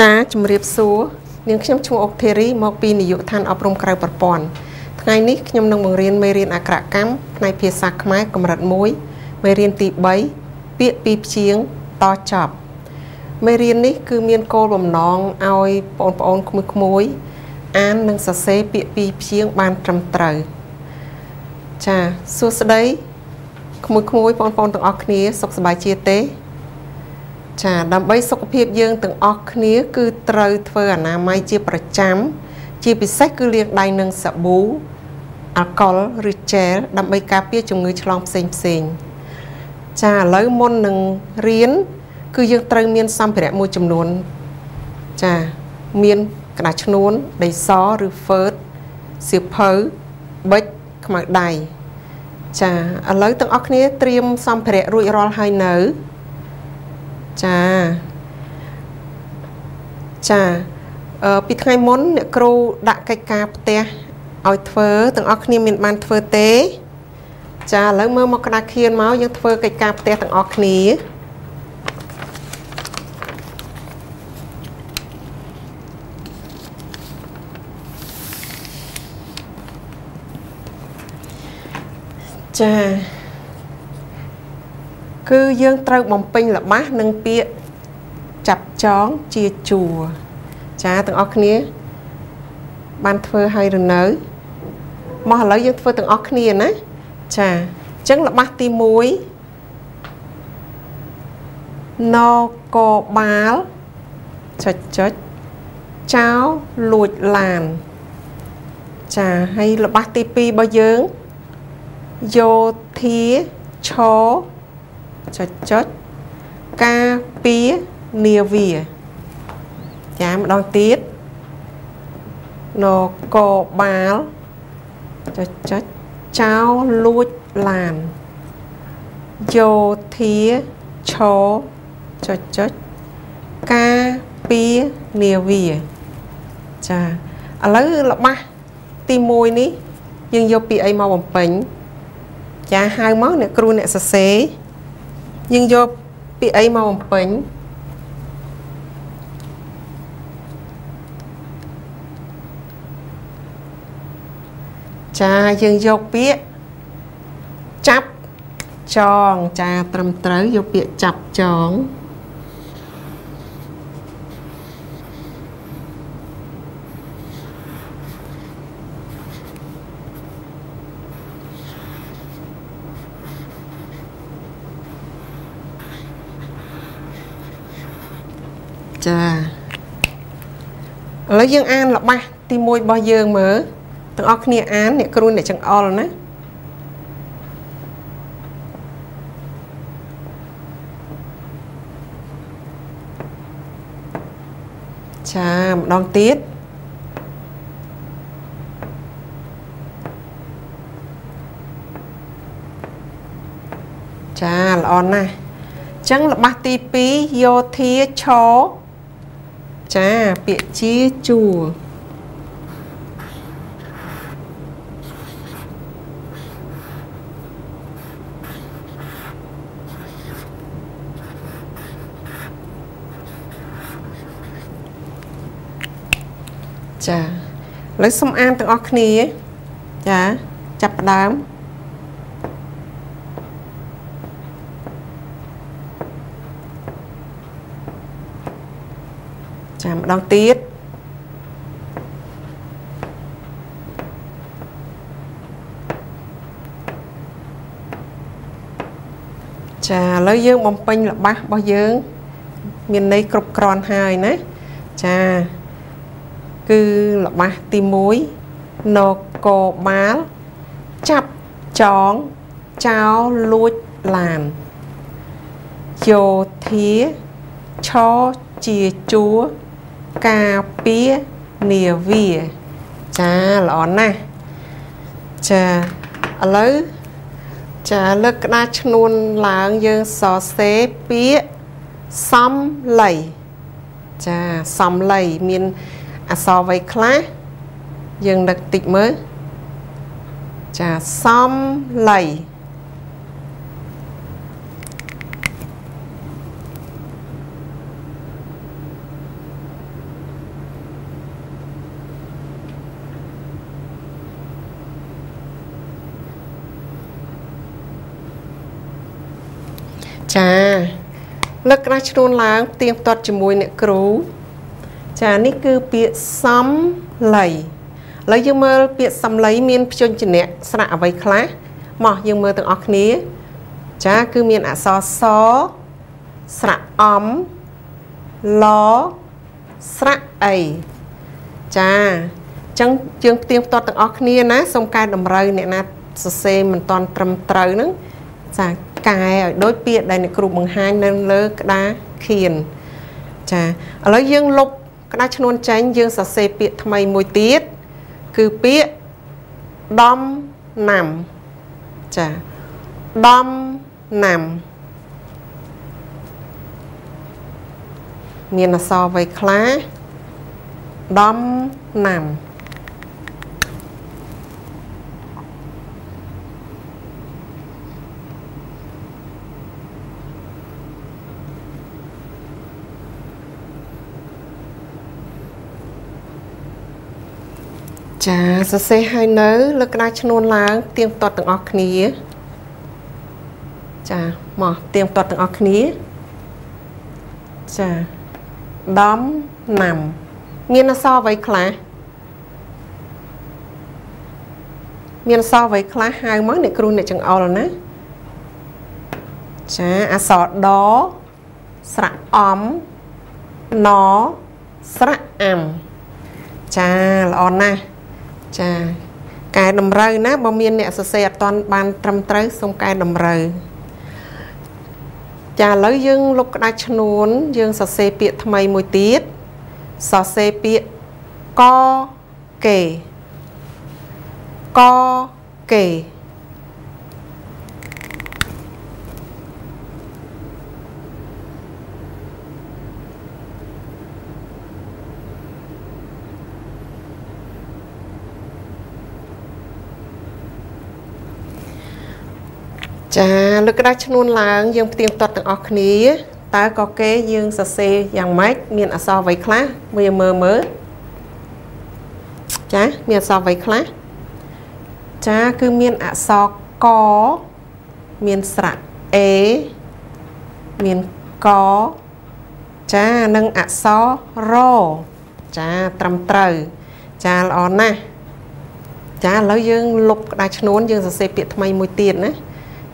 ចាជំរាបសួរនាងខ្ញុំឈ្មោះអុកធីរីមកពីនាយកដ្ឋានអប់រំក្រៅប្រព័ន្ធថ្ងៃនេះខ្ញុំនឹងបង្រៀនមេរៀនអក្សរកម្មផ្នែកភាសាខ្មែរកម្រិត1មេរៀនទី3ពាក្យពីរព្យាង្គតចប់មេរៀននេះគឺមានគោលបំណងឲ្យបងប្អូនក្មួយៗអាននិងសរសេរពាក្យពីរព្យាង្គបានត្រឹមត្រូវចាសួស្តីក្មួយៗបងប្អូនទាំងអស់គ្នាសុខសប្បាយជាទេ ចាដើម្បីសុខភាពយើងទាំងអស់គ្នា គឺត្រូវធ្វើអនាម័យជាប្រចាំ ជាពិសេសគឺលាងដៃនឹងសាប៊ូអាល់កុលឬជែលដើម្បីការពារជំងឺឆ្លងផ្សេងផ្សេងចាឥឡូវមុននឹងរៀនគឺយើងត្រូវមានសម្ភារៈមួយចំនួន ចាមានក្តារឈ្នួនដីសឬហ្វឺតសៀវភៅប៊ិចខ្មៅដៃចាឥឡូវទាំងអស់គ្នាត្រៀមសម្ភារៈរួចរាល់ហើយនៅ ចាចាអឺពីថ្ងៃមុនអ្នកគ្រូដាក់កិច្ចការផ្ទះឲ្យធ្វើទាំងអស់គ្នាមានបានធ្វើទេ ចាឥឡូវមើលមកក្តារខៀនមកយើងធ្វើកិច្ចការផ្ទះទាំងអស់គ្នាចា គឺយើងត្រូវបំពេញល្បះនឹងពាក្យចាប់ចងជាជួរចាទាំងអស់គ្នា បានធ្វើហើយឬនៅមកឥឡូវយើងធ្វើទាំងអស់គ្នាណាចាអញ្ចឹងល្បះទី1ណកបាលចុចចុចចោលលួចឡាន ចាហើយល្បះទី2របស់យើងយោធាឈ ចុចចុចការពារនាវាចាម្ដងទៀតនកបាលចុចចុចចោលលួចឡានយោធាឈចុចចុចការពារនាវាចាឥឡូវល្បះទី1នេះយើងយកពីអីមកបំពេញចាហៅមកអ្នកគ្រូអ្នកសរសេរ យើងយកពីអីមកបំពេញចាយើងយកពាក្យចាប់ចងចាត្រឹមត្រូវយកពាក្យចាប់ចង ចាឥឡូវយើងអានល្បះទី1របស់យើងមើលទាំងអស់គ្នាអានអ្នកគ្រូអ្នកចង្អុលណាចាម្ដងទៀតចាល្អណាស់អញ្ចឹងល្បះទី2យោធាឈ ចាពាក្យជាជួរចាឥឡូវសូមអានទាំងអស់គ្នា ចា ចាប់ផ្ដើមចា ម្ដងទៀតចាឥឡូវយើងបំពេញល្បះរបស់យើង មានន័យគ្រប់គ្រាន់ហើយណាចាគឺល្បះទី1នកបាលចាប់ចងចោលលួចឡានយោធាឈជាជួរ ការពារនាវាចាល្អណាស់ចាឥឡូវចាលើកក្តារឈ្នួនឡើងយើងសរសេរពាក្យសំឡីចាសំឡីមានអក្សរអ្វីខ្លះយើងនឹកតិចមើលចាសំឡី ចា លើកក្រាស់ឈ្នួនឡើងទៀងទាត់ជាមួយអ្នកគ្រូចានេះគឺពាក្យសំឡីឥឡូវយើងមើលពាក្យសំឡីមានព្យញ្ជនៈស្រៈអ្វីខ្លះមកយើងមើលទាំងអស់គ្នា ចាគឺមានអក្សរសស្រៈអំឡស្រៈអីចាអញ្ចឹងយើងផ្ទៀងផ្ទាត់ទាំងអស់គ្នាណាសូមកែតម្រូវអ្នកណាសរសេរមិនតាន់ត្រឹមត្រូវហ្នឹងចា កែឲ្យដូចពាក្យដែលអ្នកគ្រូបង្ហាញនៅលើក្តារខៀនចាឥឡូវយើងលុបក្តារឈ្នួនចេញយើងសរសេរពាក្យថ្មីមួយទៀតគឺពាក្យដំណាំចាដំណាំមានអសរអ្វីខ្លះដំណាំ ចាសរសេរឲ្យនៅលើក្តារឈ្នួនឡើងទៀងទាត់ទាំងអស់គ្នា ចាមកទៀងទាត់ទាំងអស់គ្នាចាដំណាំ មានអសរអ្វីខ្លះមានអសរអ្វីខ្លះហៅមកអ្នកគ្រូអ្នកចង្អុលណាចាអសរដស្រៈអំណស្រៈអាំចាល្អណាស់ ចាកែតម្រូវណាបើមានអ្នកសរសេរអត់ទាន់បានត្រឹមត្រូវសូមកែតម្រូវចាឥឡូវយើងលុបក្តារឈ្នួន យើងសរសេរពាក្យថ្មីមួយទៀតសរសេរពាក្យកកេកកេ ចាលើកក្តារឈ្នួនឡើងយើងផ្ទៀងផ្ទាត់ទាំងអស់គ្នាតើក៏គេយើងសរសេរយ៉ាងម៉េចមានអក្សរអ្វីខ្លះវាមើលមើលចាមានអក្សរអ្វីខ្លះចាគឺមានអក្សរកមានស្រៈអេមានកចានិងអក្សររចាត្រឹមត្រូវចាល្អណាស់ចាឥឡូវយើងលុបក្តារឈ្នួនយើងសរសេរពាក្យថ្មីមួយទៀតណា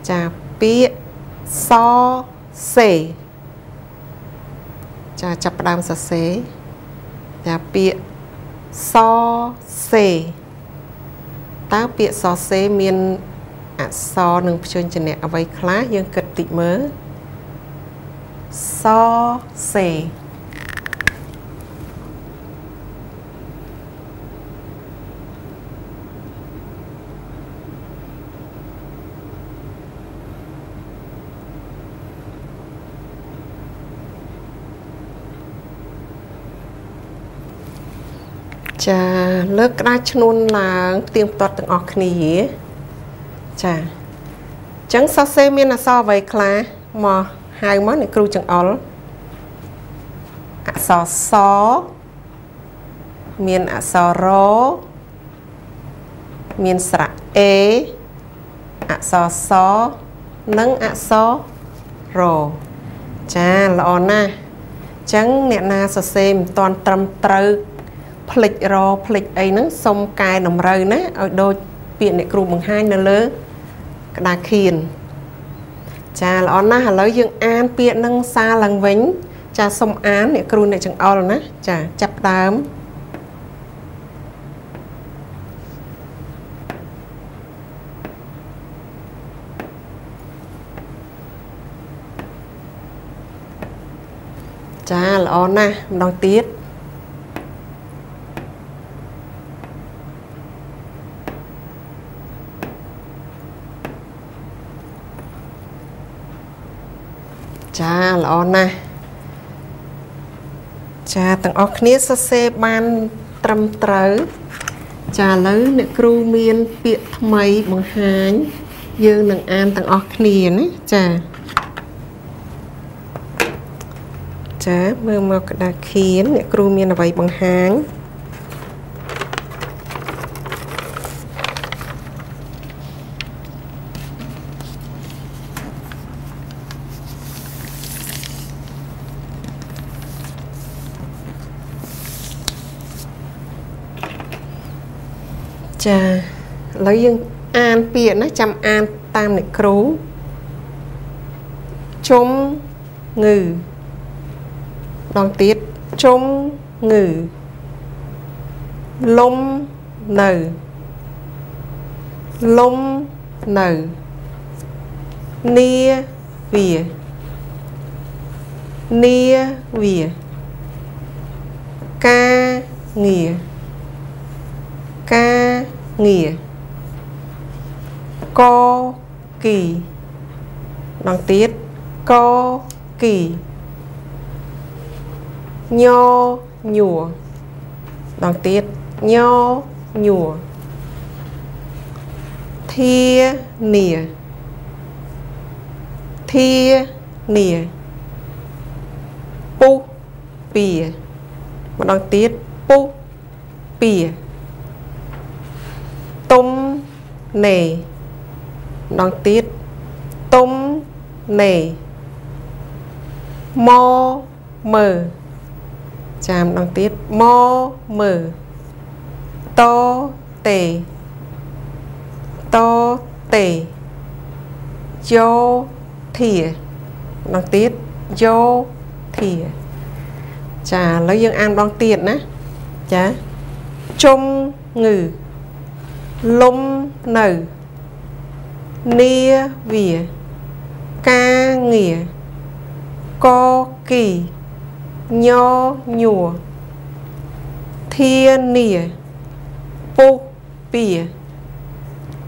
ចាពាក្យសសេចាចាប់ផ្ដើមសរសេរចាពាក្យសសេតើពាក្យសសេមានអក្សរនិងព្យញ្ជនៈអ្វីខ្លះយើងគិតតិចមើលសសេចា លើកក្តារឈ្នួនឡើងទៀងទាត់ទាំងអស់គ្នាចាអញ្ចឹងសរសេរមានអក្សរអ្វីខ្លះមកហៅមកអ្នកគ្រូចង្អុលអក្សរសមានអក្សររមានស្រៈអេអក្សរសនិងអក្សររចាល្អណាស់អញ្ចឹងអ្នកណាសរសេរមិនទាន់ត្រឹមត្រូវ ផ្លិចរផ្លិចអីហ្នឹងសុំកែតម្រូវណាឲ្យដូចពាក្យអ្នកគ្រូបង្ហាញនៅលើក្តារខៀនចាល្អណាស់ឥឡូវយើងអានពាក្យនឹងសារឡើងវិញ ចាសុំអានអ្នកគ្រូអ្នកចង្អុលណាចាចាប់ដើមចាល្អណាស់ម្ដងទៀត ចាល្អណាស់ចាទាំងអស់គ្នាសរសេរបានត្រឹមត្រូវចាឥឡូវអ្នកគ្រូមានពាក្យថ្មីបង្ហាញ យើងនឹងអានទាំងអស់គ្នាណាចាចាមើលមកក្តារខៀនអ្នកគ្រូមានអ្វីបង្ហាញ ចាឥឡូវយើងអានពាក្យណាចាំអានតាមអ្នកគ្រូជុំងឺដងទៀតជុំងឺលំនៅលំនៅនីវានីវាការងារការ ងារកគីដងទៀតកគីញញួរដងទៀតញញួរធានាធានាពុះពៀម្ដងទៀតពុះពៀទុំ ណេម្ដងទៀតទុំណេមកមើចាម្ដងទៀតមកមើតតេតតេយោធាម្ដងទៀតយោធាចាឥឡូវយើងអានម្ដងទៀតណាចាជុំងឺលំ នៅនីវាការងារកគីញញួរធានាពុះពៀ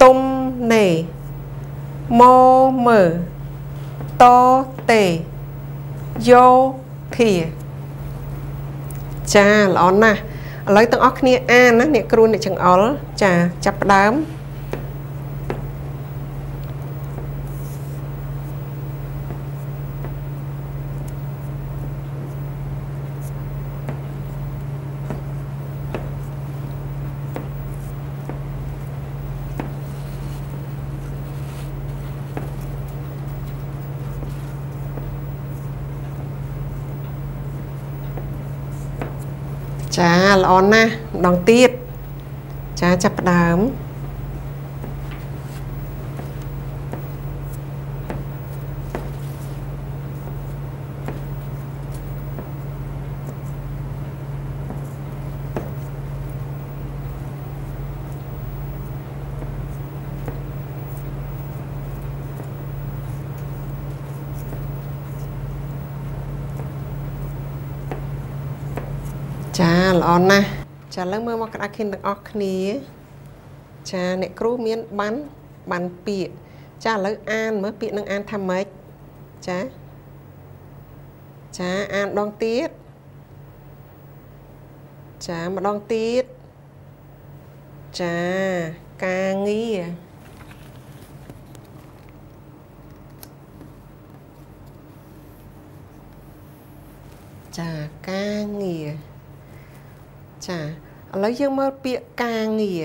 ទុំណេមកមើតតេយោធាចាល្អណាស់ឥឡូវទាំងអស់គ្នាអានណាអ្នកគ្រូអ្នកចង្អុលចាចាប់ផ្ដើមចា ល្អណាស់ម្ដងទៀតចាចាប់ផ្ដើមចា ល្អណាស់ចាឥឡូវមើលមកក្តារខិនទាំងអស់គ្នាចាអ្នកគ្រូមានបានបានពាក្យចាឥឡូវអានមើលពាក្យនឹងអានថាម៉េចចាចាអានដងទៀតចាម្ដងទៀតចាការងារចាការងារ ចាឥឡូវយើងមើលពាក្យការងារ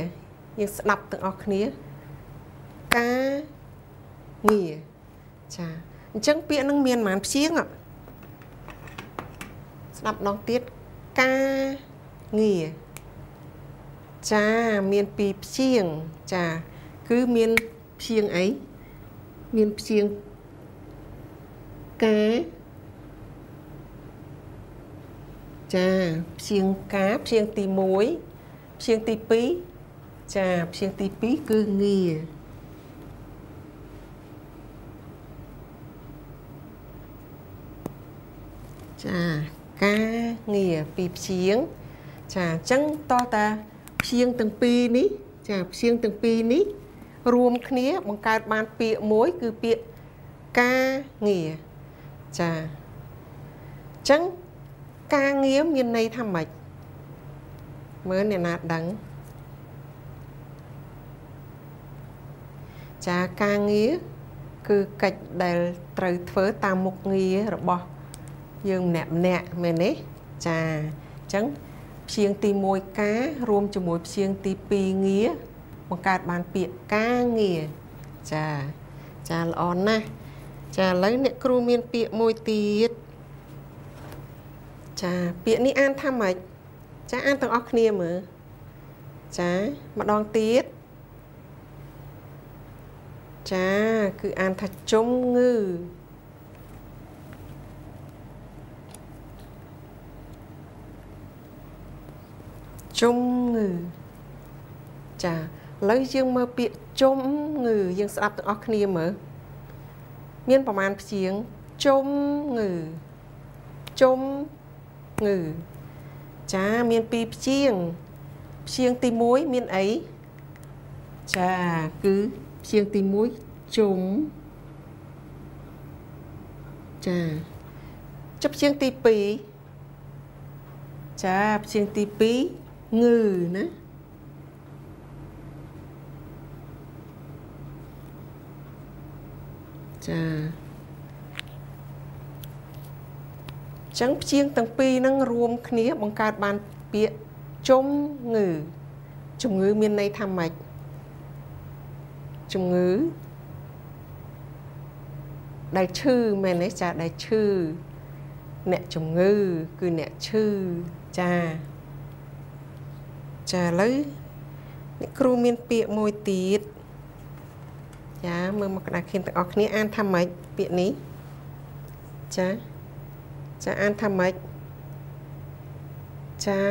យើងស្ដាប់ទាំងអស់គ្នាការងារចាអញ្ចឹងពាក្យនឹងមានប៉ុន្មានព្យាង្គស្ដាប់ម្ដងទៀតការងារចាមានពីរព្យាង្គចា គឺមានព្យាង្គអីមានព្យាង្គការ ចាព្យាង្គការព្យាង្គទី1ព្យាង្គទី2ចាព្យាង្គទី2គឺងារចាការងារពីព្យាង្គចាអញ្ចឹងតោះតាព្យាង្គទាំងពីរនេះ ចាព្យាង្គទាំងពីរនេះ រួមគ្នា បង្កើតបានពាក្យមួយ គឺពាក្យការងារចាអញ្ចឹង ការងារមានន័យថាម៉េចមើលអ្នកណាដឹងចាការងារគឺកិច្ចដែលត្រូវធ្វើតាមមុខងាររបស់យើងម្នាក់ម្នាក់មែនទេចាអញ្ចឹងព្យាង្គទី1ការរួមជាមួយព្យាង្គទី2ងារបង្កើតបានពាក្យការងារចាចាល្អណាស់ចាឥឡូវអ្នកគ្រូមានពាក្យមួយទៀត ចាពាក្យនេះអានថាម៉េចចាអានទាំងអស់គ្នាមើលចាម្ដងទៀតចាគឺអានថាជំងឺជំងឺចាឥឡូវយើងមើលពាក្យជំងឺយើងស្ដាប់ទាំងអស់គ្នាមើលមានប្រមាណព្យាង្គជំងឺជំ ងឺចាមានពីរព្យាង្គព្យាង្គទី1មានអីចាគឺព្យាង្គទី1ជុំចាចុះព្យាង្គទី2ចាព្យាង្គទី2ងឺណាចា ចឹងព្យាង្គទាំងពីរហ្នឹងរួមគ្នាបង្កើតបានពាក្យជំងឺជំងឺមានន័យថាម៉េចជំងឺដែលឈឺមែនទេចាដែលឈឺអ្នកជំងឺគឺអ្នកឈឺចាចាឥឡូវអ្នកគ្រូមានពាក្យមួយទៀតចាមើលមកក្តារខៀនទាំងអស់គ្នាអានថាម៉េចពាក្យនេះចា ចាអានថាម៉េចចា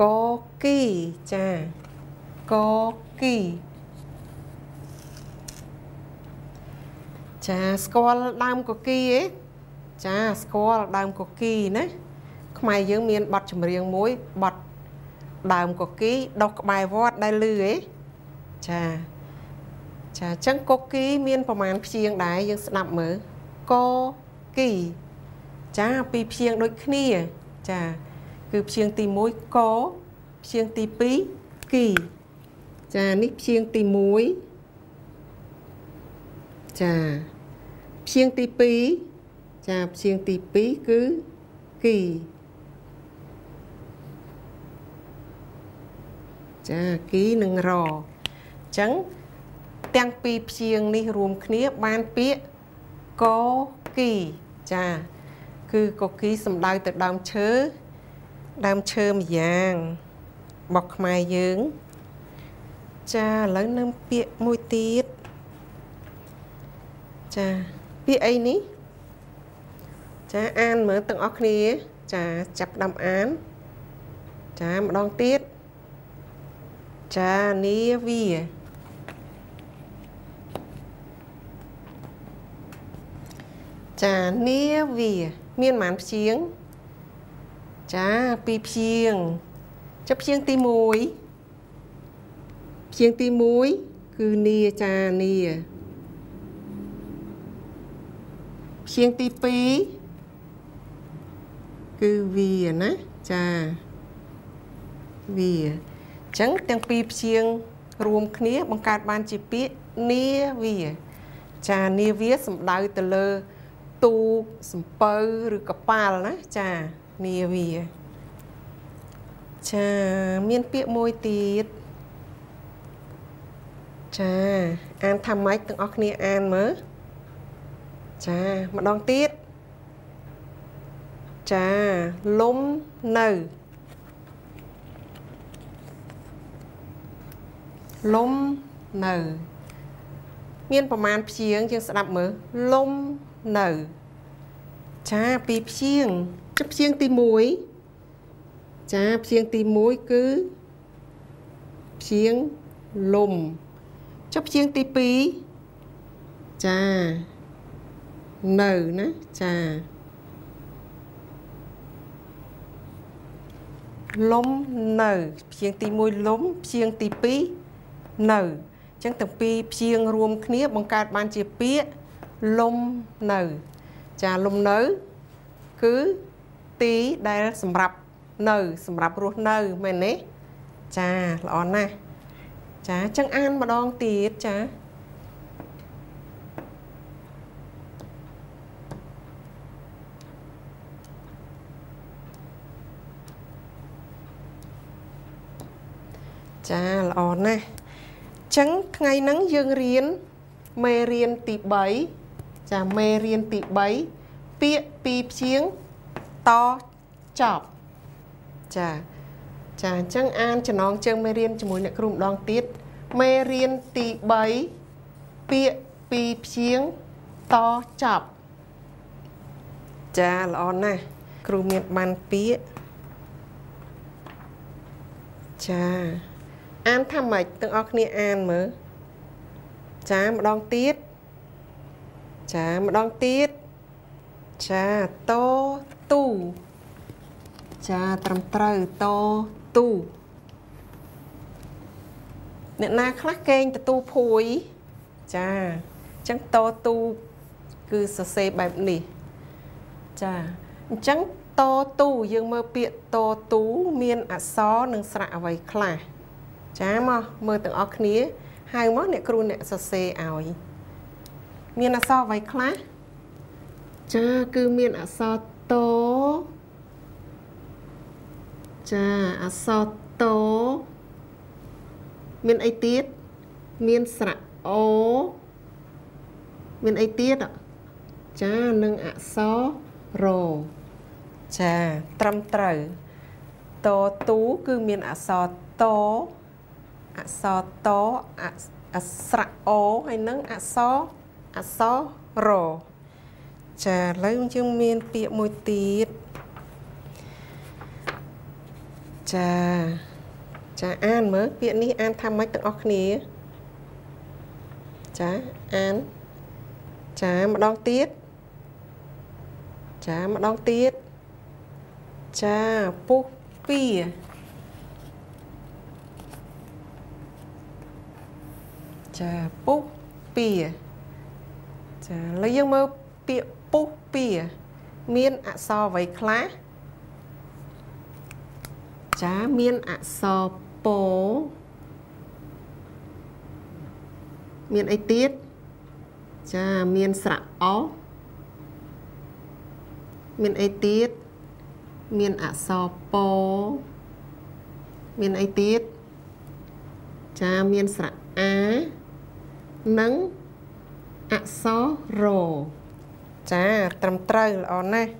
កគីចាកគីចាស្គាល់ដើមកគីឯងចាស្គាល់ដើមកគីណាខ្មែរយើងមានបទចម្រៀងមួយបទដើមកគីដុសក្បែរវត្តដែលលឺឯងចាចាអញ្ចឹងកុកគីមានប្រមាណព្យាង្គដែរយើងស្ដាប់មើលកគី ចាពីរព្យាង្គដូចគ្នា ចា គឺព្យាង្គទី1កព្យាង្គទី2គីចានេះព្យាង្គទី1ចាព្យាង្គទី2ចាព្យាង្គទី2គឺគីចាគីនិងរអញ្ចឹងទាំងពីរព្យាង្គនេះរួមគ្នាបានពាក្យកគីចា គឺកគីសំដៅទៅដើមឈើដើមឈើម្យ៉ាងរបស់ខ្មែរយើង ចាឥឡូវនឹងពាក្យមួយទៀតចាពាក្យអីនេះចាអានមើលទាំងអស់គ្នា ចាចាប់ដើមអាន ចាម្ដងទៀតចានាវាចានាវា មានប៉ុន្មានព្យាង្គចាពីរព្យាង្គចុះព្យាង្គទី1ព្យាង្គទី1គឺនាចានាព្យាង្គទី2គឺវាណាចាវាអញ្ចឹងទាំងពីរព្យាង្គរួមគ្នាបង្កើតបានជាពាក្យនាវាចានាវាសំដៅទៅលើ ទូកសំពៅឬកប៉ាល់ណាចានាវាចាមានពាក្យមួយទៀតចាអានថាម៉េចទាំងអស់គ្នាអានមើលចាម្ដងទៀតចាលំនៅលំនៅ មានប្រមាណព្យាង្គយើងស្ដាប់មើលលំ នៅចាពីព្យាង្គចុះព្យាង្គទី1ចាព្យាង្គទី1គឺព្យាង្គលំចុះព្យាង្គទី2ចានៅណាចាលំនៅព្យាង្គទី1លំព្យាង្គទី2នៅអញ្ចឹងទាំងពីរព្យាង្គរួមគ្នាបង្កើតបានជាពាក្យ លំនៅ ចាលំនៅ គឺទីដែលសម្រាប់នៅ សម្រាប់រស់នៅមែនទេចាល្អណាស់ចាចឹងអានម្ដងទៀតចាចាល្អណាស់ចឹងថ្ងៃហ្នឹងយើងរៀនមេរៀនទី3 ចាមេរៀនទី3ពាក្យពីរព្យាង្គតចប់ចាចាអញ្ចឹងអានចំណងជើងមេរៀនជាមួយអ្នកគ្រូម្ដងទៀតមេរៀនទី3ពាក្យពីរព្យាង្គតចប់ចាល្អណាស់គ្រូមានបានពាក្យចាអានថាម៉េចទាំងអស់គ្នាអានមើលចាម្ដងទៀត ចាម្ដងទៀតចាតទូចាត្រឹមត្រូវតទូអ្នកណាខ្លះកេងទទួលភួយចាអញ្ចឹងតទូគឺសរសេរបែបនេះចាអញ្ចឹងតទូយើងមើលពាក្យតទូមានអក្សរនិងស្រៈអ្វីខ្លះចាមកមើលទាំងអស់គ្នាហៅមកអ្នកគ្រូអ្នកសរសេរឲ្យ មានអក្សរអ្វីខ្លះចាគឺមានអក្សរតចាអក្សរតមានអីទៀតមានស្រៈអូមានអីទៀតចានឹងអក្សររចាត្រឹមត្រូវតទូគឺមានអក្សរតអក្សរតអស្រៈអូហើយនឹងអក្សរ អក្សររចាឥឡូវយើងមានពាក្យមួយទៀតចាចាអានមើលពាក្យនេះអានថាម៉េចទាំងអស់គ្នា ចាអានចាម្ដងទៀតចាម្ដងទៀតចាពុះពីចាពុះពី ចាឥឡូវយើងមើលពាក្យពុះពីមានអក្សរអ្វីខ្លះចាមានអក្សរពោមានអីទៀតចាមានស្រៈអមានអីទៀតមានអក្សរពោមានអីទៀតចាមានស្រៈអានិង អក្សររចាត្រឹមត្រូវល្អណាស់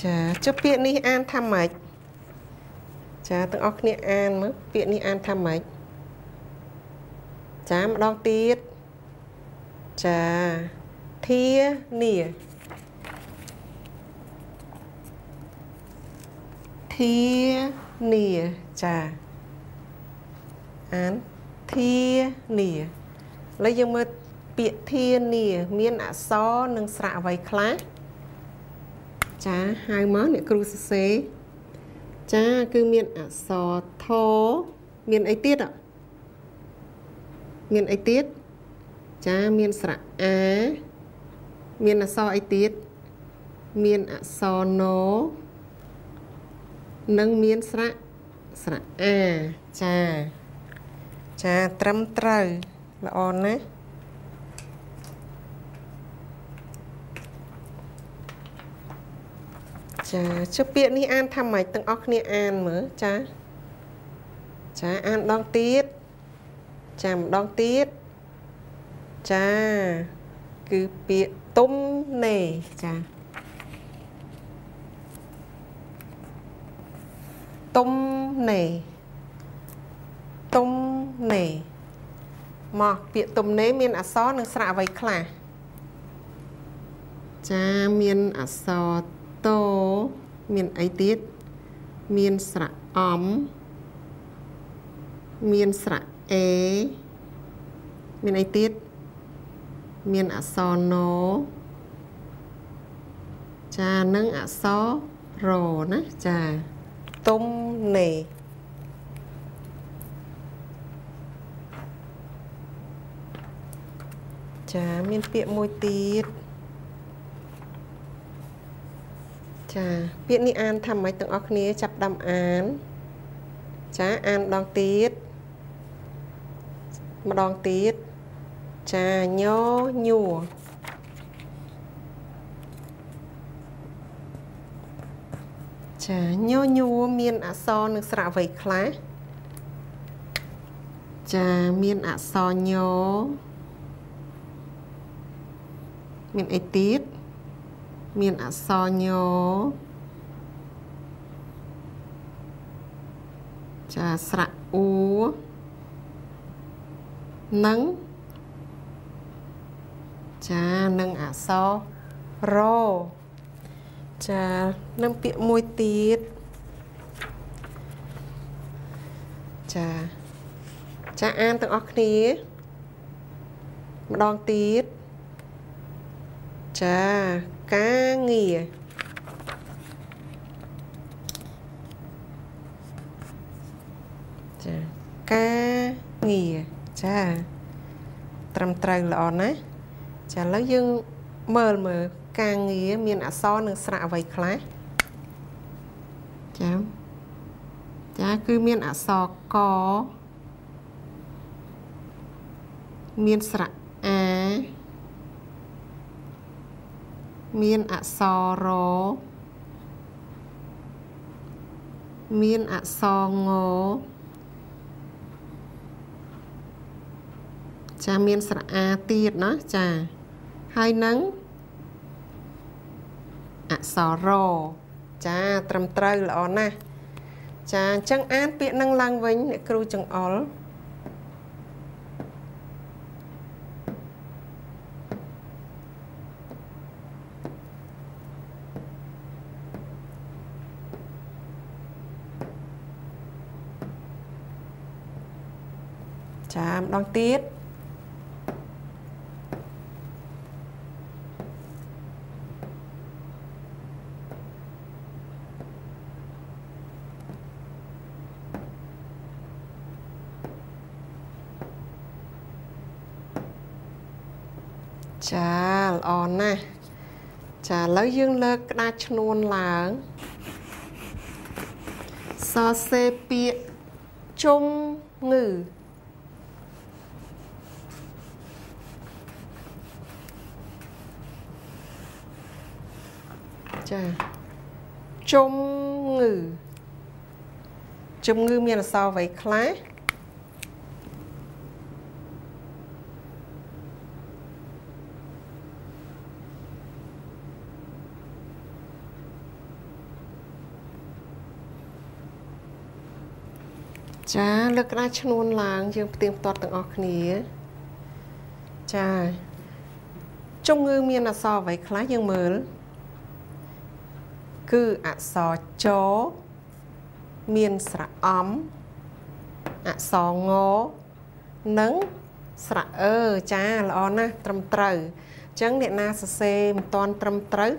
ចាចុះពាក្យនេះអានថាម៉េចចាទាំងអស់គ្នាអានមើលពាក្យនេះអានថាម៉េចចាម្ដងទៀតចាធានាធានាចាអាន ធានាឥឡូវយើងមើលពាក្យធានាមានអក្សរនិងស្រៈអ្វីខ្លះចាហៅមកអ្នកគ្រូសរសេរចាគឺមានអក្សរថមានអីទៀតមានអីទៀតចាមានស្រៈអាមានអក្សរអីទៀតមានអក្សរណនិងមានស្រៈស្រៈអាចា ចាត្រឹមត្រូវល្អណាស់ចាចុះពាក្យនេះអានថាម៉េចទាំងអស់គ្នាអានមើលចាចាអានដងទៀតចាម្ដងទៀតចាគឺពាក្យទុំណេចាទុំណេ ទុំណេមកពាក្យទុំណេមានអក្សរនិងស្រៈអ្វីខ្លះចាមានអក្សរតមានអីទៀតមានស្រៈអំមានស្រៈអេមានអីទៀតមានអក្សរណចានិងអក្សររណាចាទុំណេ ចាមានពាក្យមួយទៀតចាពាក្យនេះអានថាម៉េចទាំងអស់គ្នាចាប់ដាំអាន ចាអានម្ដងទៀតម្ដងទៀតចាញញួរចាញញួរមានអក្សរនិងស្រៈអ្វីខ្លះចាមានអក្សរញ មានអីទៀតមានអក្សរញចាស្រៈអ៊ូនិងចានិងអក្សររចានិងពាក្យមួយទៀតចាចាអានទាំងអស់គ្នាម្ដងទៀត ចាការងារចាការងារចាត្រឹមត្រូវល្អណាស់ចាឥឡូវយើងមើលមើលការងារមានអក្សរនិងស្រៈអ្វីខ្លះចាចាគឺមានអក្សរកមានស្រៈអា មានអក្សររមានអក្សรงចាមានស្រៈអាទៀតណាចាហើយនឹងអក្សររចាត្រឹមត្រូវល្អណាស់ចាអញ្ចឹងអានពាក្យនឹងឡើងវិញអ្នកគ្រូចង្អុលចា ម្ដងទៀតចាល្អណាស់ចាឥឡូវយើងលើកក្តារឈ្នួនឡើងសរសេរពាក្យជុំងឺ ចាជំងឺជំងឺមានអក្សរអ្វីខ្លះចាលើកក្តារឈ្នួនឡើងយើងផ្ទៀងផ្ទាត់ទាំងអស់គ្នាចាជំងឺមានអក្សរអ្វីខ្លះយើងមើល គឺអក្សរចមានស្រៈអំអក្សรงនិងស្រៈអឺចាល្អណាស់ត្រឹមត្រូវអញ្ចឹងអ្នកណាសរសេរមិនតាន់ត្រឹមត្រូវ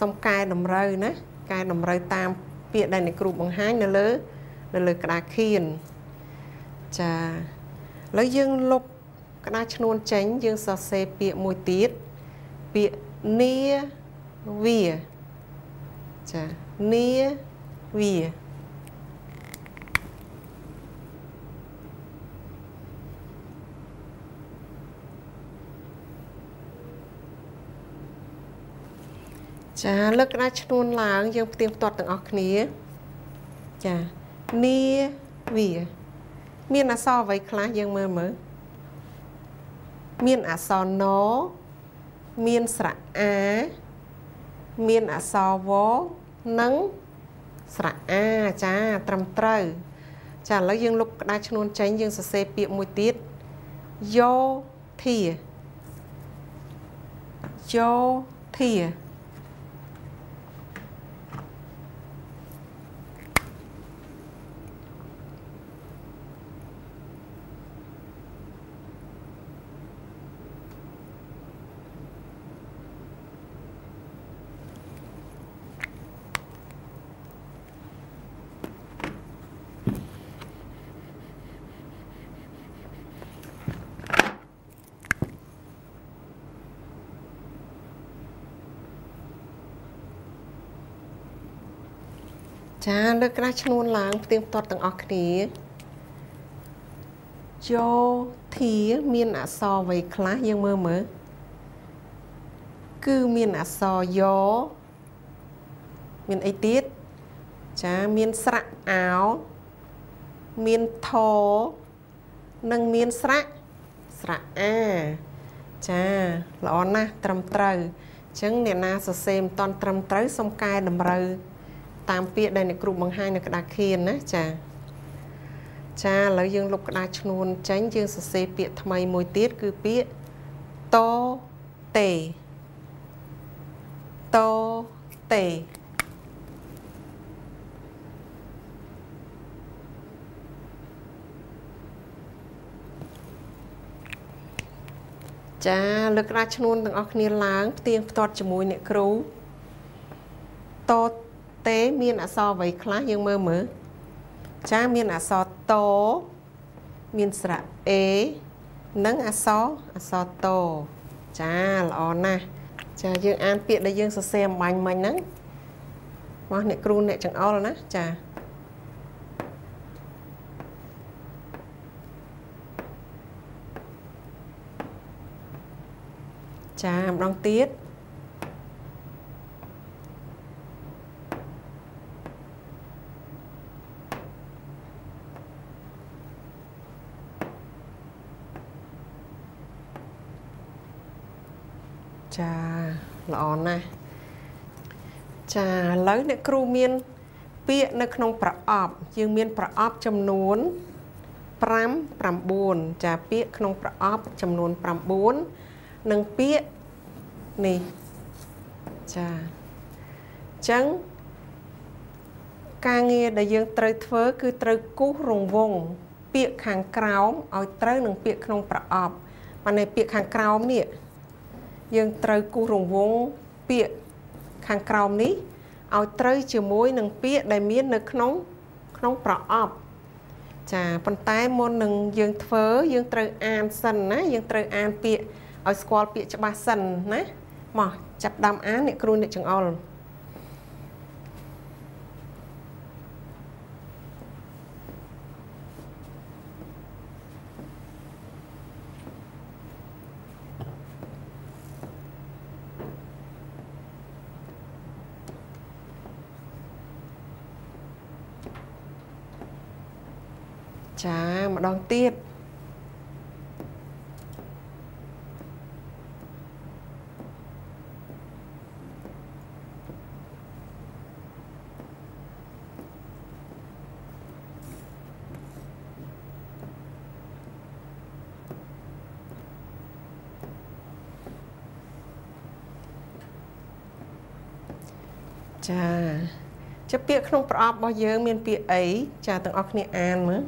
សុំកែតម្រូវណាកែតម្រូវតាមពាក្យដែលអ្នកគ្រូបង្ហាញនៅលើនៅលើក្តារខៀនចាឥឡូវយើងលុបក្តារឈ្នួនចេញយើងសរសេរពាក្យមួយទៀតពាក្យនីវា ចានីវាចាលើកក្តារឈ្នួនឡើងយើងផ្ទៀងផ្ទាត់ទាំងអស់គ្នាចានីវា មានអក្សរអ្វីខ្លះយើងមើលមើលមានអក្សរណមានស្រៈអា មានអក្សរវនិងស្រៈអាចាត្រឹមត្រូវចាឥឡូវយើងលុបក្តារឈ្នួនចេញយើងសរសេរពាក្យមួយទៀតយោធាយោធាចា លើកក្រាស់ឈ្នួនឡើងផ្ទៀងផ្ទាត់ទាំងអស់គ្នាយោធាមានអក្សរអ្វីខ្លះយើងមើលមើលគឺមានអក្សរយោមានអីទៀតចាមានស្រៈអោមានថនិងមានស្រៈស្រៈអាចាល្អណាស់ត្រឹមត្រូវអញ្ចឹងអ្នកណាសរសេរមិនតន់ត្រឹមត្រូវសុំកែតម្រូវ តាមពាក្យដែលអ្នកគ្រូបង្ហាញនៅក្តារខៀនណាចាឥចាឥឡូវយើងលុបក្តារឈ្នួនចេញយើងសរសេរពាក្យថ្មីមួយទៀតគឺពាក្យតតេតតេចាលើកក្តារឈ្នួនទាំងអស់គ្នាឡើងផ្ទៀងផ្ទាត់ជាមួយអ្នកគ្រូតតេ មានអក្សរអ្វីខ្លះយើងមើលមើលចាមានអក្សរតមានស្រៈអេនិងអក្សរអក្សរតចាល្អណាស់ចាយើងអានពាក្យដែលយើងសរសេរអំបញ្ញមិញហ្នឹងមកអ្នកគ្រូអ្នកចង្អុលណាចាចាម្ដងទៀត ចាល្អណាស់ចាឥឡូវអ្នកគ្រូមាន ពាក្យនៅក្នុងប្រអប់យើងមានប្រអប់ចំនួន5 9ចាពាក្យក្នុងប្រអប់ចំនួន9និងពាក្យនេះចាអញ្ចឹងការងារដែលយើងត្រូវធ្វើគឺត្រូវគូសរង្វង់ពាក្យខាងក្រោមឲ្យត្រូវនឹងពាក្យក្នុងប្រអប់បានន័យពាក្យខាងក្រោមនេះ យើងត្រូវគូសរង្វង់ពាក្យខាងក្រោមនេះឲ្យត្រូវជាមួយនឹងពាក្យដែលមាននៅក្នុងក្នុងប្រអប់ចាប៉ុន្តែមុននឹងយើងធ្វើយើងត្រូវអានសិនណាយើងត្រូវអានពាក្យឲ្យស្គាល់ពាក្យច្បាស់សិនណាមកចាប់ដាំអានអ្នកគ្រូអ្នកចង្អុល ចាម្ដងទៀតចាជាពាក្យក្នុងប្រអប់របស់យើង មានពាក្យអីចាទាំងអស់គ្នាអានមើល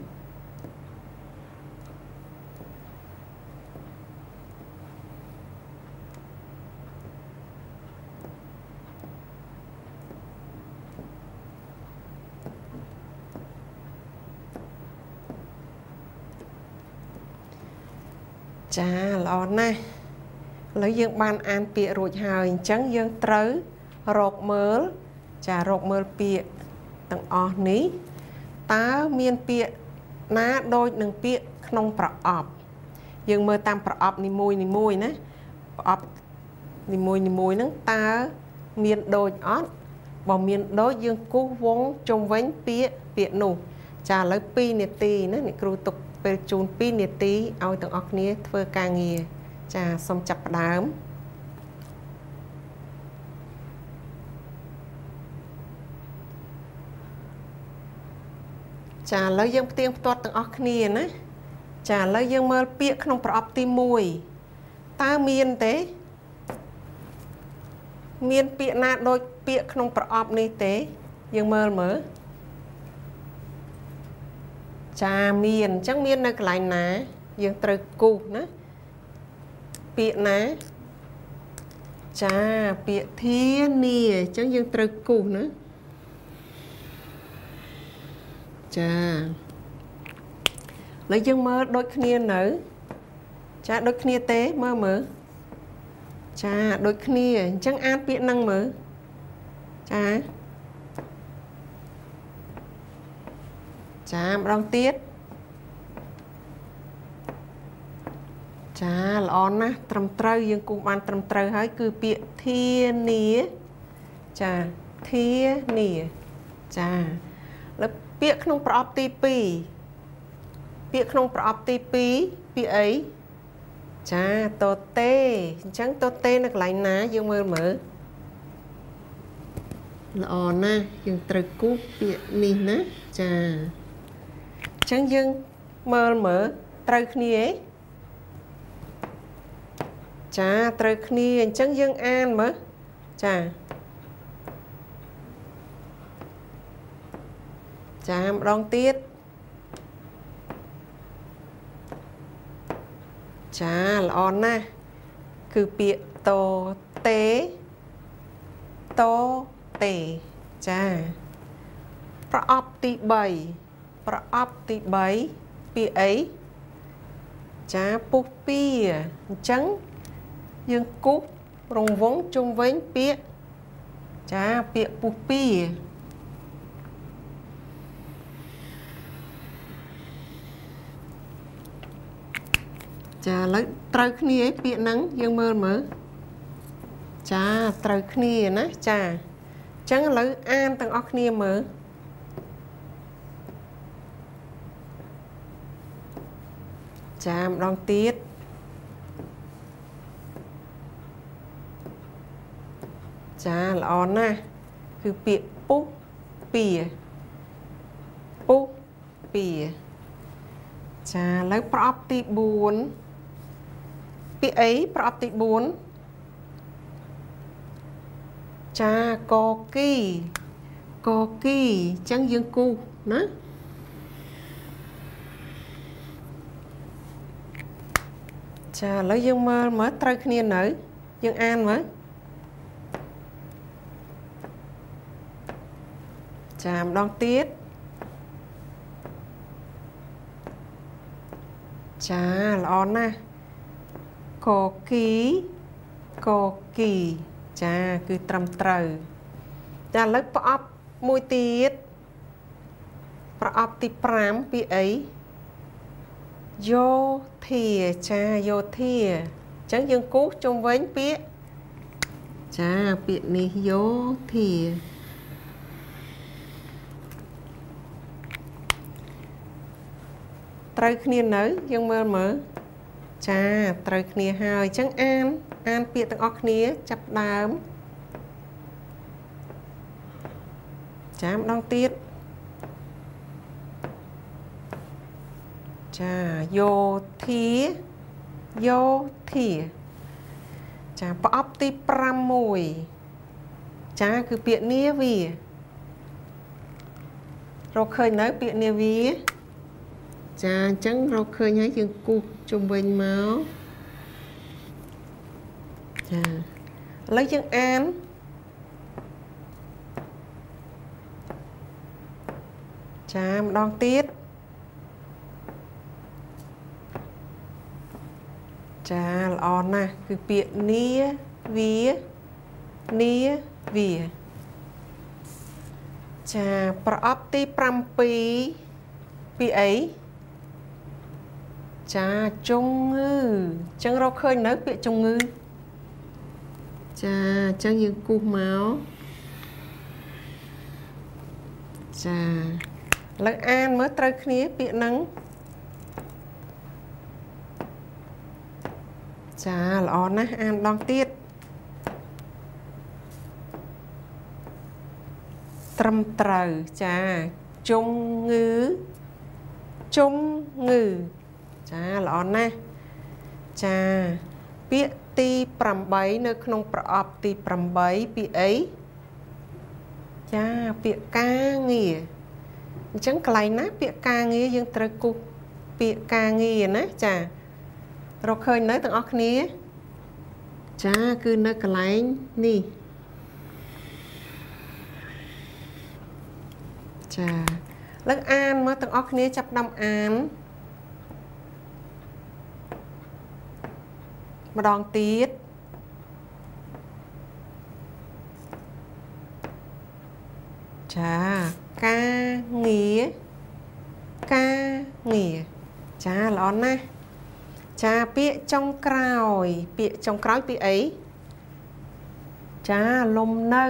ចាល្អណាស់ឥឡូវ យើងបានអានពាក្យរួចហើយអញ្ចឹងយើងត្រូវរកមើលចារកមើលពាក្យទាំងអស់នេះតើមានពាក្យណាដូចនឹងពាក្យក្នុងប្រអប់ យើងមើលតាមប្រអប់នីមួយនីមួយណាប្រអប់នីមួយនីមួយហ្នឹងតើមានដូចអត់បើមានដូចយើងគូសវងជុំវិញពាក្យពាក្យនោះចាឥឡូវ2នាទីណាអ្នកគ្រូទុកពេលជូន2នាទីឲ្យទាំងអស់គ្នាធ្វើការងារ ចាសូមចាប់ផ្ដើមចាឥឡូវយើងផ្ទៀងផ្ទាត់ទាំងអស់គ្នាណាចាឥឡូវយើងមើលពាក្យក្នុងប្រអប់ទី1តើមានទេ មានពាក្យណាដូចពាក្យក្នុងប្រអប់នេះទេ យើងមើលមើលចាមានអញ្ចឹងមាននៅកន្លែងណា យើងត្រូវគូសណា ពាក្យណាចាពាក្យធានាអញ្ចឹងយើងត្រូវគូសណាចាឥឡូវយើងមើលដូចគ្នានៅ ចាដូចគ្នាទេមើលមើលចាដូចគ្នាអញ្ចឹងអានពាក្យហ្នឹងមើលចាចាម្ដងទៀតចា ចាល្អណាស់ត្រឹមត្រូវយើងគូបានត្រឹមត្រូវហើយគឺពាក្យធានាចាធានាចាលើពាក្យក្នុងប្រអប់ទី2ពាក្យក្នុងប្រអប់ទី2ពាក្យអីចាតទេអញ្ចឹងតទេនៅកន្លែងណាយើងមើលមើលល្អណាស់យើងត្រូវគូពាក្យនេះណាចាអញ្ចឹងយើងមើលមើលត្រូវគ្នាឯង ចាត្រូវគ្នាអញ្ចឹងយើងអានមើលចាចាម្ដងទៀតចាល្អណាស់គឺពាក្យតតេតតេចាប្រអប់ទី3ប្រអប់ទី3ពាក្យអីចាពុះពៀអញ្ចឹង យើងគូសរង្វង់ជុំវិញពាក្យចាពាក្យពុះពៀចាឥឡូវត្រូវគ្នាឯពាក្យហ្នឹងយើងមើលមើលចាត្រូវគ្នាណាចាអញ្ចឹងឥឡូវអានទាំងអស់គ្នាមើលចាម្ដងទៀត ចាល្អណាស់គឺពាក្យពុះពៀពុះពៀចាឥឡូវប្រអប់ទី4ពាក្យអីប្រអប់ទី4ចាកគីកគីអញ្ចឹងយើងគូសណាចាឥឡូវយើងមើលមើលត្រូវគ្នានៅយើងអានមើល ចាម្ដងទៀតចាល្អណាស់កគីកគីចាគឺត្រឹមត្រូវចាឥឡូវប្រអប់មួយទៀតប្រអប់ទី5ពីអីយោធាចាយោធាអញ្ចឹងយើងគូសជុំវិញពាក្យចាពាក្យនេះយោធា ត្រូវគ្នានៅយើងមើលមើលចាត្រូវគ្នាហើយអញ្ចឹងអានអានពាក្យទាំងអស់គ្នាចាប់ដើមចាម្ដងទៀតចាយោធាយោធាចាប្រអប់ទី5មួយចាគឺពាក្យនាវារកឃើញនៅពាក្យនាវា ចាអញ្ចឹងរកឃើញហើយយើងគូសជុំវិញមកចាឥឡូវយើងអានចាម្ដងទៀតចាល្អណាស់គឺពាក្យនីវានីវាចាប្រអប់ទី7ពីអី ចាជំងឺអញ្ចឹងរកឃើញនៅពាក្យជំងឺចាអញ្ចឹងយើងគូសមកចាលើអានមើលត្រូវគ្នាពាក្យហ្នឹងចាល្អណាស់អានដងទៀតត្រឹមត្រូវចាជំងឺជំងឺ ចាល្អណាស់ចាពាក្យទី8នៅក្នុងប្រអប់ទី8ពាក្យអីចាពាក្យការងារអញ្ចឹងកន្លែងណា ពាក្យការងារយើងត្រូវគូសពាក្យការងារណាចារកឃើញនៅទាំងអស់គ្នា ចាគឺនៅកន្លែងនេះចាលើកអានមកទាំងអស់គ្នាចាប់ដើមអាន ម្ដងទៀតចាការងារការងារចាល្អណាស់ចាពាក្យចុងក្រោយ ពាក្យចុងក្រោយពាក្យអីចាលំនៅ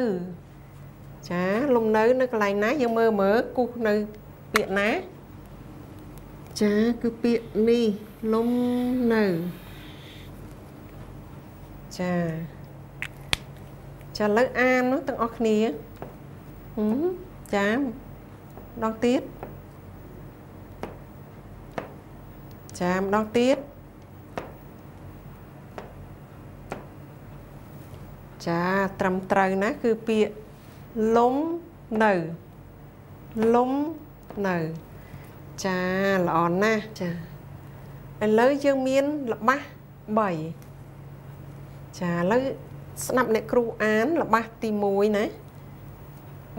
ចាលំនៅនៅកន្លែងណាយើងមើលមើលគូសនៅពាក្យណាចាគឺពាក្យនេះលំនៅ ចាចាលើអាននោះទាំងអស់គ្នាចាម្ដងទៀតចាម្ដងទៀតចាត្រឹមត្រូវណា គឺពាក្យលំនៅលំនៅ ចាល្អណាស់ចាឥឡូវយើងមានល្បះ3 ចាឥឡូវស្ដាប់អ្នកគ្រូអានល្បះទី1ណា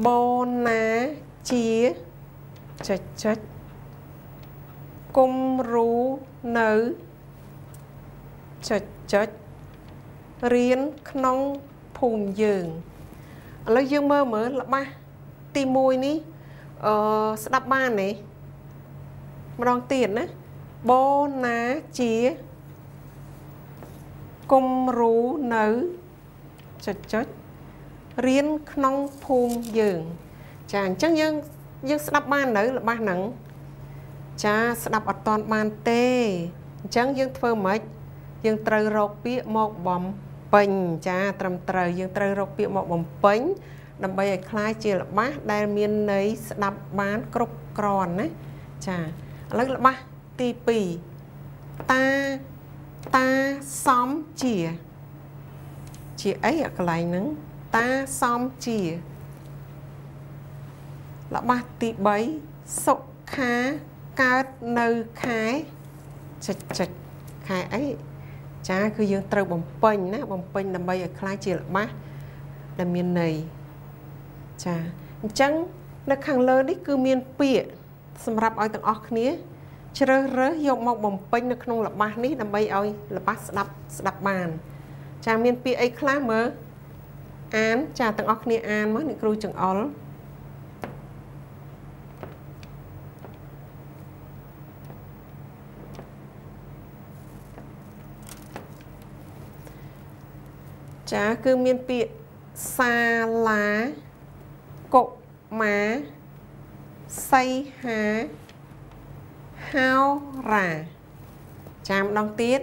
បូនណាជាចុចចុចគុំរូនៅចុចចុចរៀនក្នុងភូមិយើងឥឡូវយើងមើលមើលល្បះទី1នេះអឺស្ដាប់បានទេម្ដងទៀតណាបូណាជា គុំរូនៅចុចចុចរៀនក្នុងភូមិយើង ចាអញ្ចឹងយើងយើងស្ដាប់បាននៅរបស់ហ្នឹងចាស្ដាប់អត់តាន់បានទេអញ្ចឹងយើងធ្វើម៉េចយើងត្រូវរកពាក្យមកបំពេញចាត្រឹមត្រូវយើងត្រូវរកពាក្យមកបំពេញដើម្បីឲ្យคล้ายជាល្បះដែលមានន័យស្ដាប់បានគ្រប់គ្រាន់ណាចាឥឡូវល្បះទី2តា តាសំជា ជាអីអាកន្លែងហ្នឹងតាសំជាល្បះទី3សុខាកើតនៅខែចិចចិចខែអីចាគឺយើងត្រូវបំពេញណាបំពេញដើម្បីឲ្យខ្លាចជាល្បះដែលមានន័យចាអញ្ចឹងនៅខាងលើនេះគឺមានពាក្យសម្រាប់ឲ្យទាំងអស់គ្នា ជ្រើសរើសយកមកបំពេញនៅក្នុងល្បះនេះដើម្បីឲ្យល្បះស្ដាប់ស្ដាប់បាន ចាមានពាក្យអីខ្លះមើលអានចាទាំងអស់គ្នាអានមកអ្នកគ្រូចង្អុលចាគឺមានពាក្យសាលាកុមាសីហា ហោរាចាម្ដងទៀត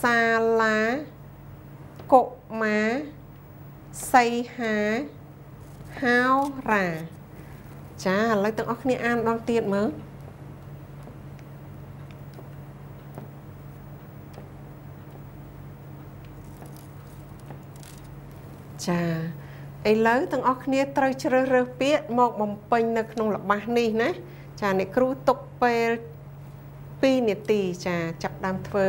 សាលាកុមាសីហាហោរាចាឥឡូវទាំងអស់គ្នាអានម្ដងទៀតមើលចាឥឡូវទាំងអស់គ្នាត្រូវជ្រើសរើសពាក្យមកបំពេញនៅក្នុងល្បះនេះណា ចាអ្នកគ្រូទុកពេល2នាទីចាចាប់ដើមធ្វើ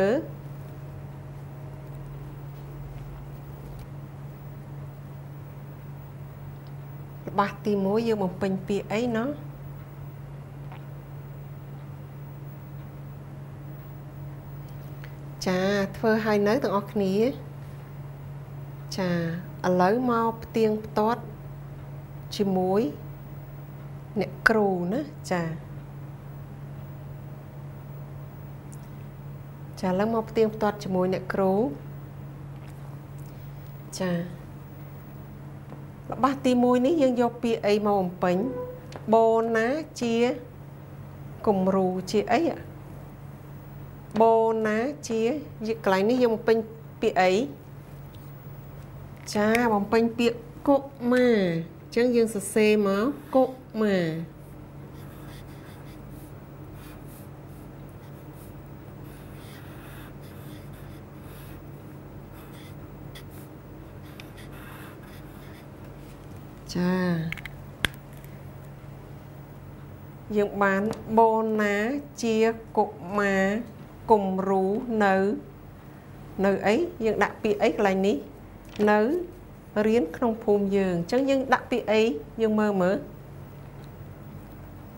ល្បះទី1យើងបំពេញពាក្យអីណោះចាធ្វើឲ្យនៅទាំងអស់គ្នា ចាឥឡូវមកផ្ទៀងផ្ទាត់ជាមួយ អ្នកគ្រូណាចាចាឥឡូវមកផ្ទៀងផ្ទាត់ជាមួយអ្នកគ្រូចារបស់ទី1នេះយើងយកពាក្យអីមកបំពេញបូណាជាគំរូជាអីបូណាជាកន្លែងនេះយើងបំពេញពាក្យអីចាបំពេញពាក្យកុមាអញ្ចឹងយើងសរសេរមកកុ មាចាយើងបានបូណាជាកុមារគំរូនៅនៅអីយើងដាក់ពាក្យអីកន្លែងនេះនៅរៀនក្នុងភូមិយើងអញ្ចឹងយើងដាក់ពាក្យអីយើងមើលមើល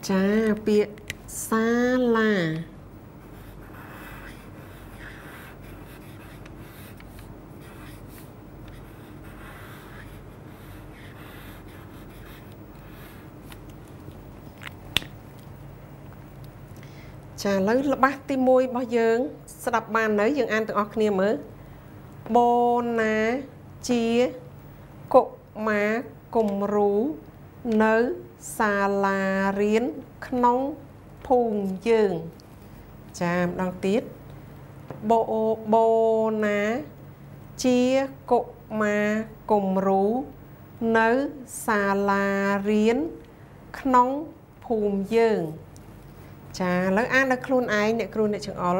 ចាពាក្យសាលាចាឥឡូវល្បះទី1របស់យើង ស្ដាប់បាននៅយើងអានទាំងអស់គ្នាមើលបូណាជាកុមារគំរូនៅ សាលារៀនក្នុងភូមិយើងចាម្ដងទៀតបូបូណាជាកុមារគំរូនៅសាលារៀនក្នុងភូមិយើង ចាឥឡូវអានដល់ខ្លួនឯងអ្នកគ្រូអ្នកចង្អុល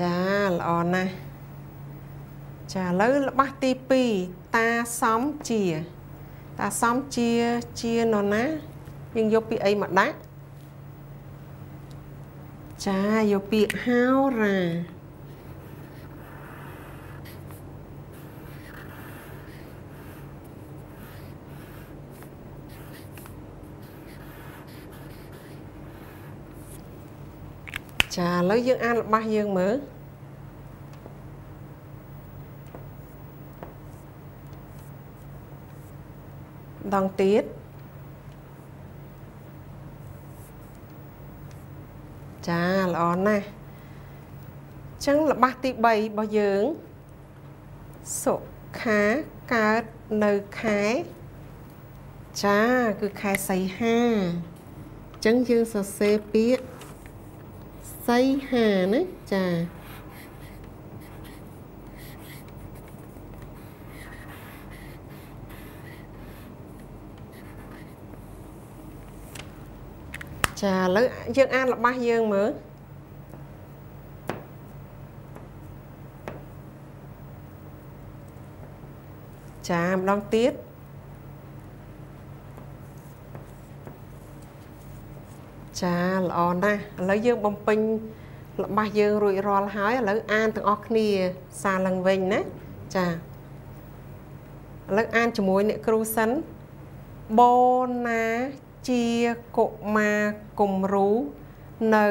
ចាល្អណាស់ចាឥឡូវល្បះទី2តាសំជា តាសំជាជានរណាយើងយកពាក្យអីមកដាក់ចាយកពាក្យហោរា ចាឥឡូវយើងអានរបស់យើងមើលដងទៀតចាល្អណាស់អញ្ចឹងល្បះទី3របស់យើងសុខាកើតនៅខែចាគឺខែសីហាអញ្ចឹងយើងសរសេរពាក្យ សីហាណាចាចាឥឡូវយើងអានរបស់យើងមើលចាម្ដងទៀត ចាល្អណាស់ឥឡូវយើងបំពេញរបស់យើងរួចរាល់ហើយឥឡូវអានទាំងអស់គ្នាសារឡើងវិញណាចាឥឡូវអានជាមួយអ្នកគ្រូសិនបូណាជាកុមារគំរូនៅ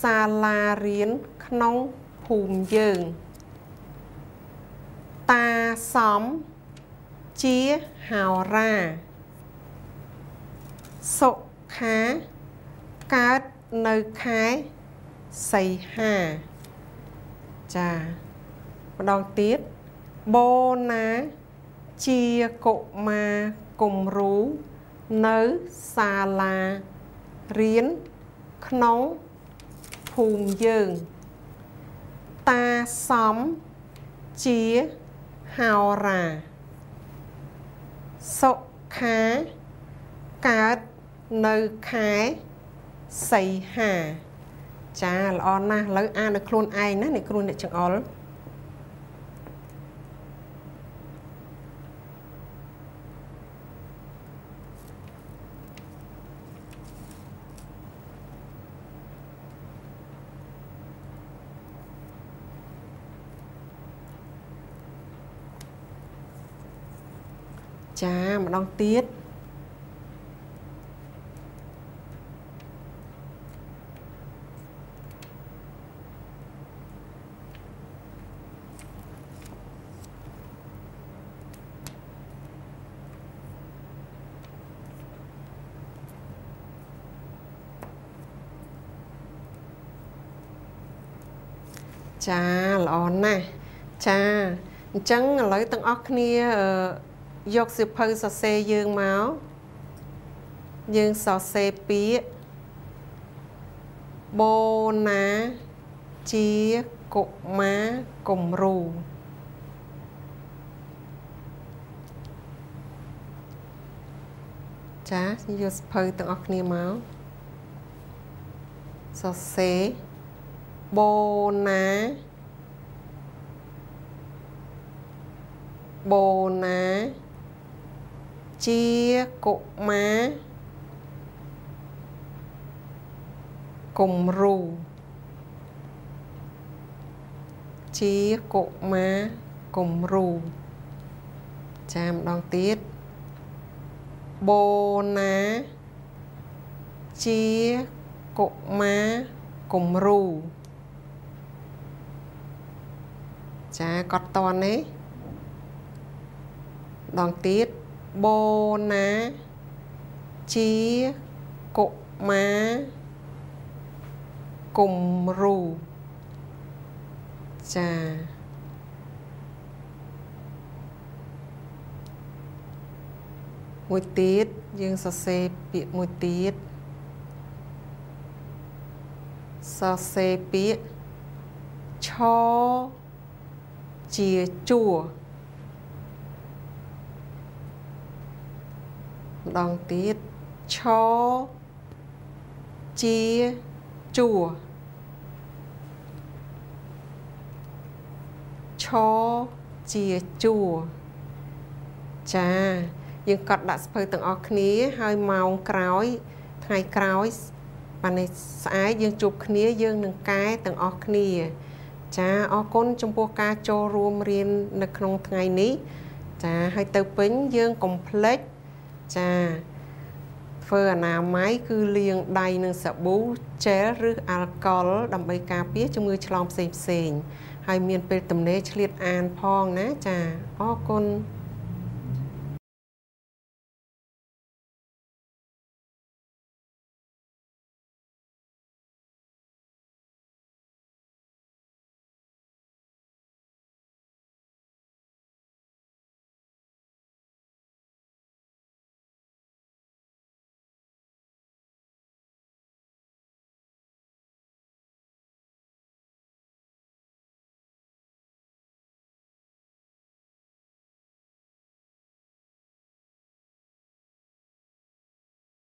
សាលារៀនក្នុងភូមិយើងតាសំជាហោរាសុខា កើតនៅខែសីហាចាម្ដងទៀតបូណាជាកុមារគំរូនៅសាលារៀនក្នុងភូមិយើងតាសំជាហោរាសុខាកើតនៅខែ សីហាចាល្អណាស់ឥឡូវអាននៅខ្លួនឯងណាអ្នកគ្រូអ្នកចង្អុលចាម្ដងទៀត ចាល្អណាស់ចាអញ្ចឹងឥឡូវទាំងអស់គ្នាយកសិភៅសរសេរយើងមកយើងសរសេរពាក្យបូណាជាកុមារគំរូចាយកសិភៅទាំងអស់គ្នាមកសរសេរ បូណាបូណាជាកុមារគំរូជាកុមារគំរូចាម្ដងទៀតបូណាជាកុមារគំរូ ចាកត់តនទេដងទៀតបូណាជាកុមារគំរូចាមួយទៀតយើងសរសេរពាក្យមួយទៀតសរសេរពាក្យ ជាជួរម្ដងទៀតឆជាជួរឆជាជួរចាយើងកត់ដាក់ស្ពើទាំងអស់គ្នាហើយម៉ោងក្រោយ ថ្ងៃក្រោយបាននេះស្អែកយើងជួបគ្នាយើងនឹងកែទាំងអស់គ្នា ចាអរគុណចំពោះការចូលរួមរៀននៅក្នុងថ្ងៃនេះ ចាហើយទៅពេញយើងកុំភ្លេចចាធ្វើអនាម័យគឺលាងដៃនឹងសាប៊ូជែលឬអាល់កុលដើម្បីការពារជំងឺឆ្លងផ្សេងផ្សេងហើយមានពេលទំនេរឆ្លៀតអានផងណាចាអរគុណ